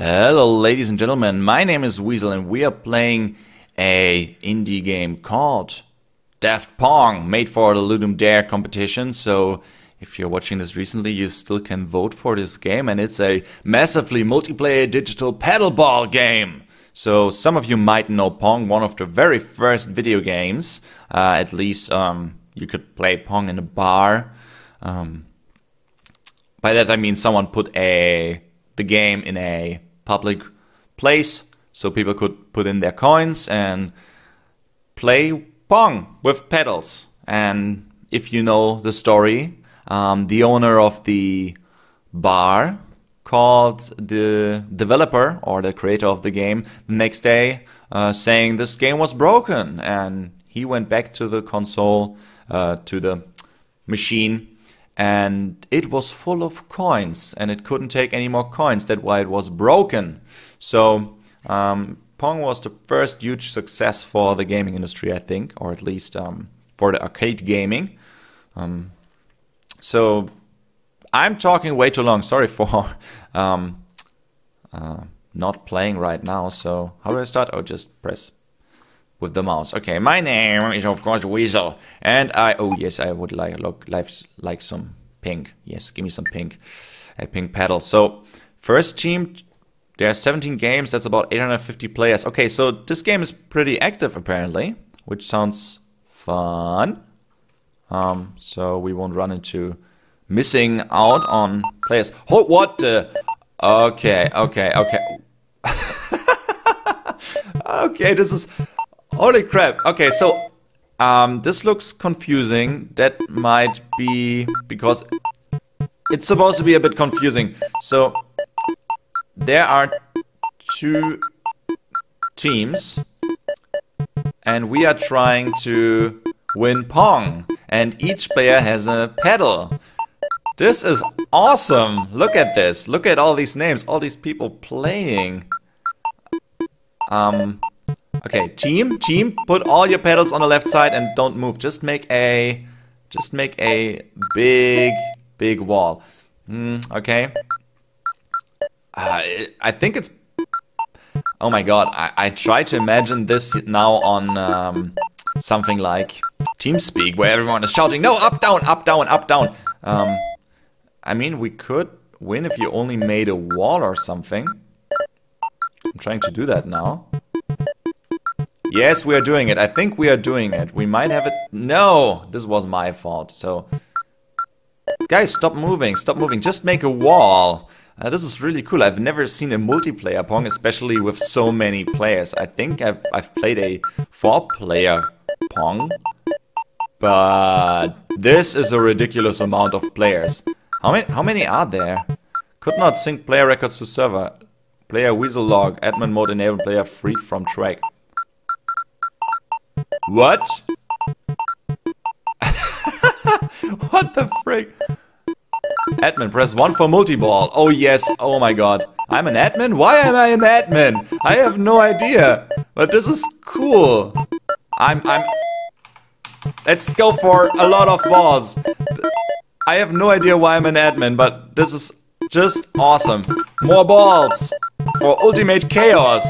Hello ladies and gentlemen, my name is Weasel and we are playing a indie game called Daft Pong, made for the Ludum Dare competition. So if you're watching this recently, you still can vote for this game and it's a massively multiplayer digital paddleball game. So some of you might know Pong, one of the very first video games. Uh, at least um, you could play Pong in a bar. Um, by that I mean someone put a the game in a public place so people could put in their coins and play Pong with pedals. And if you know the story, um, the owner of the bar called the developer or the creator of the game the next day uh, saying this game was broken and he went back to the console uh, to the machine and it was full of coins and it couldn't take any more coins. That's why it was broken. So um, pong was the first huge success for the gaming industry i think or at least um, for the arcade gaming. Um, so i'm talking way too long. Sorry for um, uh, not playing right now. So how do i start? Oh just press with the mouse. Okay, my name is of course Weasel, and I oh yes, I would like look like like some pink. Yes, give me some pink, a pink pedal. So first team, there are 17 games. That's about 850 players. Okay, so this game is pretty active apparently, which sounds fun. Um, so we won't run into missing out on players. Oh, what? Okay, okay, okay. okay, this is Holy crap. Okay, so um, this looks confusing. That might be because it's supposed to be a bit confusing. So there are two teams and we are trying to win Pong and each player has a pedal. This is awesome. Look at this. Look at all these names, all these people playing. Um, Okay, team, team, put all your pedals on the left side and don't move. Just make a, just make a big, big wall. Mm, okay. Uh, I think it's. Oh my god! I, I try to imagine this now on um, something like TeamSpeak, where everyone is shouting, "No, up, down, up, down, up, down." Um, I mean, we could win if you only made a wall or something. I'm trying to do that now. Yes, we are doing it. I think we are doing it. We might have it. No, this was my fault. So, guys, stop moving. Stop moving. Just make a wall. Uh, this is really cool. I've never seen a multiplayer Pong, especially with so many players. I think I've, I've played a four-player Pong, but this is a ridiculous amount of players. How many, how many are there? Could not sync player records to server. Player weasel log. Admin mode enabled player freed from track. What? what the frick? Admin, press 1 for multi-ball. Oh yes, oh my god. I'm an admin? Why am I an admin? I have no idea. But this is cool. I'm, I'm... Let's go for a lot of balls. I have no idea why I'm an admin, but this is just awesome. More balls for ultimate chaos.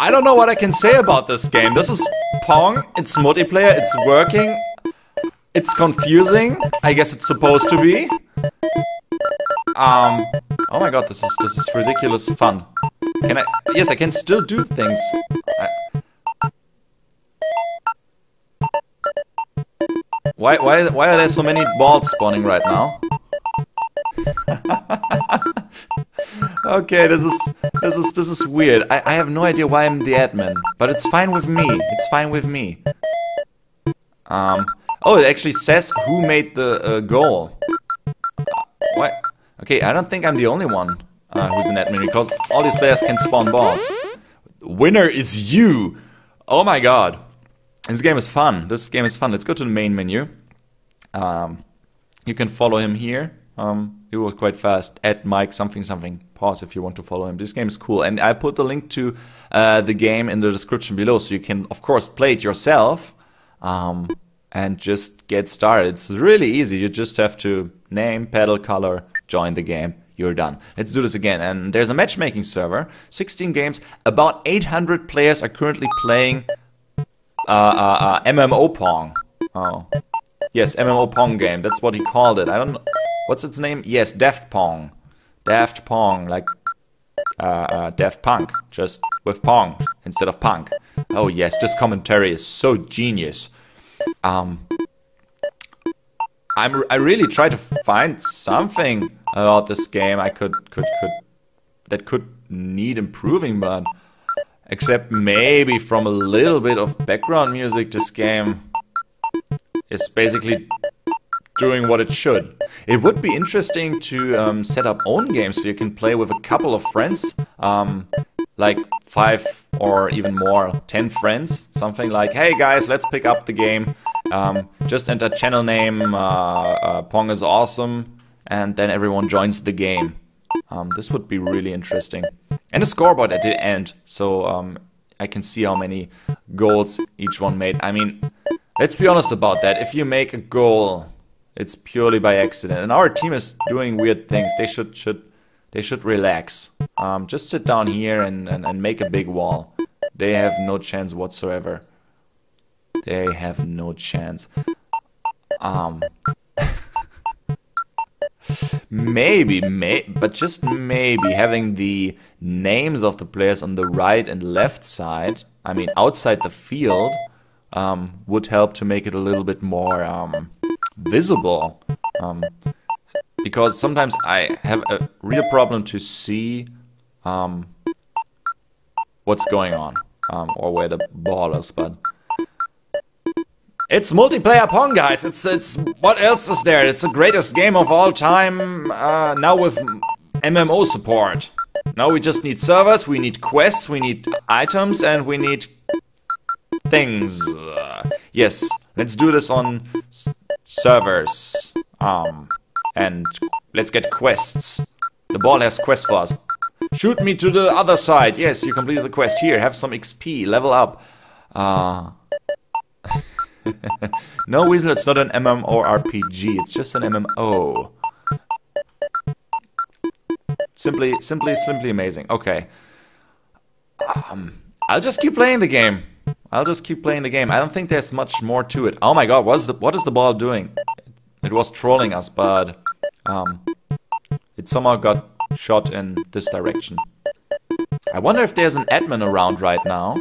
I don't know what I can say about this game. This is Pong, it's multiplayer, it's working. It's confusing. I guess it's supposed to be. Um, oh my god, this is this is ridiculous fun. Can I? Yes, I can still do things. I, why why why are there so many balls spawning right now? okay, this is this is this is weird. I, I have no idea why I'm the admin, but it's fine with me. It's fine with me. Um. Oh, it actually says who made the uh, goal. What? Okay, I don't think I'm the only one uh, who's an admin because all these players can spawn balls. Winner is you. Oh my god. This game is fun. This game is fun. Let's go to the main menu. Um, you can follow him here. Um, he was quite fast. At Mike something something. Pause if you want to follow him. This game is cool, and I put the link to uh, the game in the description below, so you can of course play it yourself um, and just get started. It's really easy. You just have to name, pedal, color, join the game. you're done. Let's do this again. And there's a matchmaking server, 16 games. About 800 players are currently playing uh, uh, uh, MMO Pong. Oh, yes, MMO Pong game. That's what he called it. I don't. What's its name? Yes, Daft Pong. Daft Pong, like uh, uh, Daft Punk, just with Pong instead of Punk. Oh yes, this commentary is so genius. Um, I'm I really try to find something about this game I could could could that could need improving, but except maybe from a little bit of background music, this game is basically doing what it should. It would be interesting to um, set up own games so you can play with a couple of friends, um, like five or even more, ten friends, something like, hey guys, let's pick up the game. Um, just enter channel name, uh, uh, Pong is awesome, and then everyone joins the game. Um, this would be really interesting. And a scoreboard at the end, so um, I can see how many goals each one made. I mean, let's be honest about that. If you make a goal it's purely by accident. And our team is doing weird things. They should should they should relax. Um, just sit down here and, and, and make a big wall. They have no chance whatsoever. They have no chance. Um, maybe, may, but just maybe having the names of the players on the right and left side, I mean outside the field, um, would help to make it a little bit more um, visible. Um, because sometimes I have a real problem to see um, what's going on um, or where the ball is, but it's multiplayer Pong, guys. It's it's what else is there? It's the greatest game of all time. Uh, now with MMO support. Now we just need servers, we need quests, we need items, and we need things. Uh, yes, let's do this on servers. Um, and let's get quests. The ball has quests for us. Shoot me to the other side. Yes, you completed the quest. Here, have some XP. Level up. Uh... no, Weasel, it's not an MMORPG. It's just an MMO. Simply, simply, simply amazing. Okay. Um, I'll just keep playing the game. I'll just keep playing the game. I don't think there's much more to it. Oh my god, what is the, what is the ball doing? It was trolling us, but um, it somehow got shot in this direction. I wonder if there's an admin around right now.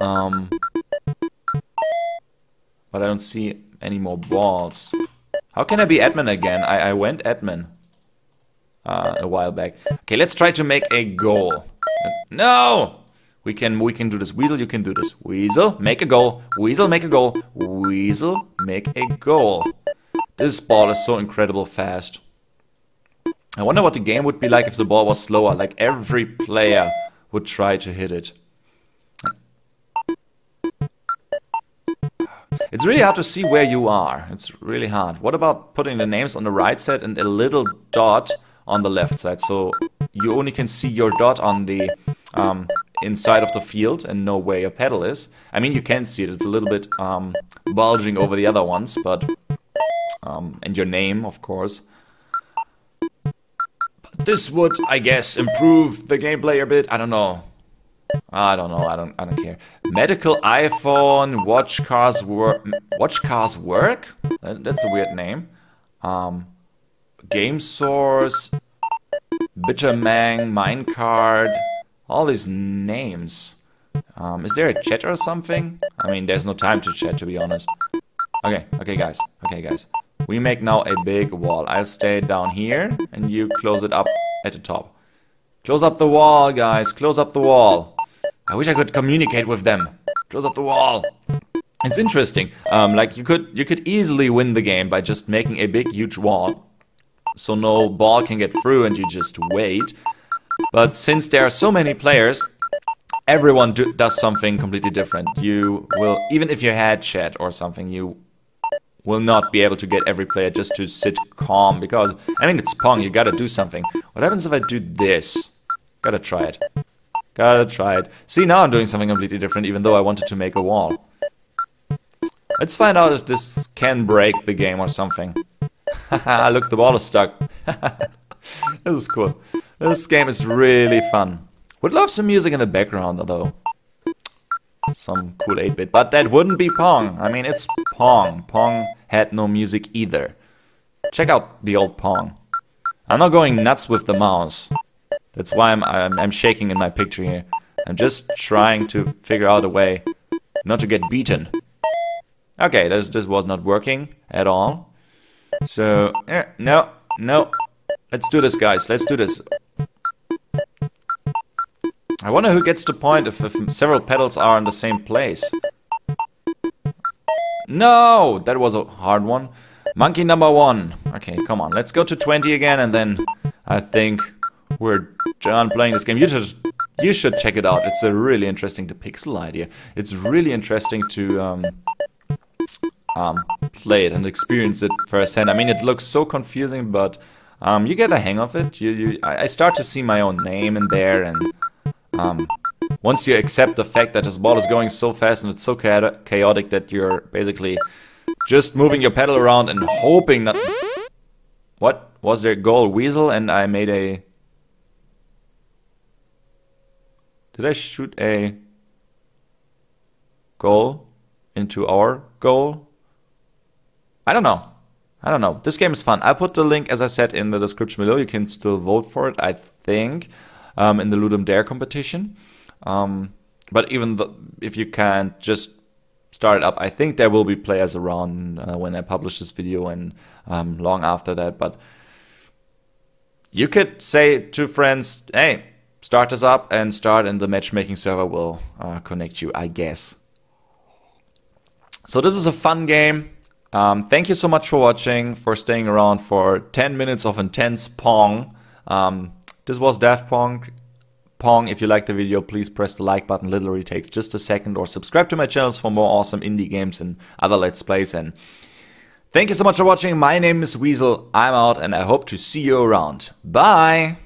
Um, but I don't see any more balls. How can I be admin again? I, I went admin uh, a while back. Okay, let's try to make a goal. No! We can we can do this. Weasel, you can do this. Weasel, make a goal. Weasel, make a goal. Weasel, make a goal. This ball is so incredible fast. I wonder what the game would be like if the ball was slower, like every player would try to hit it. It's really hard to see where you are. It's really hard. What about putting the names on the right side and a little dot on the left side? So you only can see your dot on the um, inside of the field and know where your pedal is. I mean, you can see it. It's a little bit um, bulging over the other ones, but um, and your name, of course. But this would, I guess, improve the gameplay a bit. I don't know. I don't know. I don't. I don't care. Medical iPhone watch cars work. Watch cars work. That's a weird name. Um, game source. Bitter Bittermang minecart all these names. Um, is there a chat or something? I mean, there's no time to chat, to be honest. Okay, okay, guys. Okay, guys. We make now a big wall. I'll stay down here, and you close it up at the top. Close up the wall, guys. Close up the wall. I wish I could communicate with them. Close up the wall. It's interesting. Um, like you could you could easily win the game by just making a big huge wall, so no ball can get through, and you just wait. But since there are so many players, everyone do, does something completely different. You will, even if you had chat or something, you will not be able to get every player just to sit calm because, I mean, it's Pong, you gotta do something. What happens if I do this? Gotta try it. Gotta try it. See, now I'm doing something completely different even though I wanted to make a wall. Let's find out if this can break the game or something. Haha, look, the ball is stuck. this is cool. This game is really fun. Would love some music in the background though. Some cool 8-bit. But that wouldn't be Pong. I mean, it's Pong. Pong had no music either. Check out the old Pong. I'm not going nuts with the mouse. That's why I'm, I'm, I'm shaking in my picture here. I'm just trying to figure out a way not to get beaten. Okay, this, this was not working at all. So, eh, no, no. Let's do this, guys. Let's do this. I wonder who gets the point if, if several pedals are in the same place. No! That was a hard one. Monkey number one. Okay, come on. Let's go to 20 again and then I think we're done playing this game. You should, you should check it out. It's a really interesting pixel idea. It's really interesting to um, um, play it and experience it firsthand. I mean, it looks so confusing, but um, you get the hang of it. You, you, I start to see my own name in there, and um, once you accept the fact that this ball is going so fast and it's so chaotic that you're basically just moving your pedal around and hoping that... What was their goal? Weasel and I made a... Did I shoot a goal into our goal? I don't know. I don't know. This game is fun. I'll put the link, as I said, in the description below. You can still vote for it, I think, um, in the Ludum Dare competition. Um, but even the, if you can't just start it up, I think there will be players around uh, when I publish this video and um, long after that. But you could say to friends, hey, start this up and start, and the matchmaking server will uh, connect you, I guess. So this is a fun game. Um, thank you so much for watching, for staying around for 10 minutes of intense Pong. Um, this was Daft Pong. Pong, if you like the video, please press the like button. Literally takes just a second. Or subscribe to my channels for more awesome indie games and other Let's Plays. And thank you so much for watching. My name is Weasel. I'm out and I hope to see you around. Bye!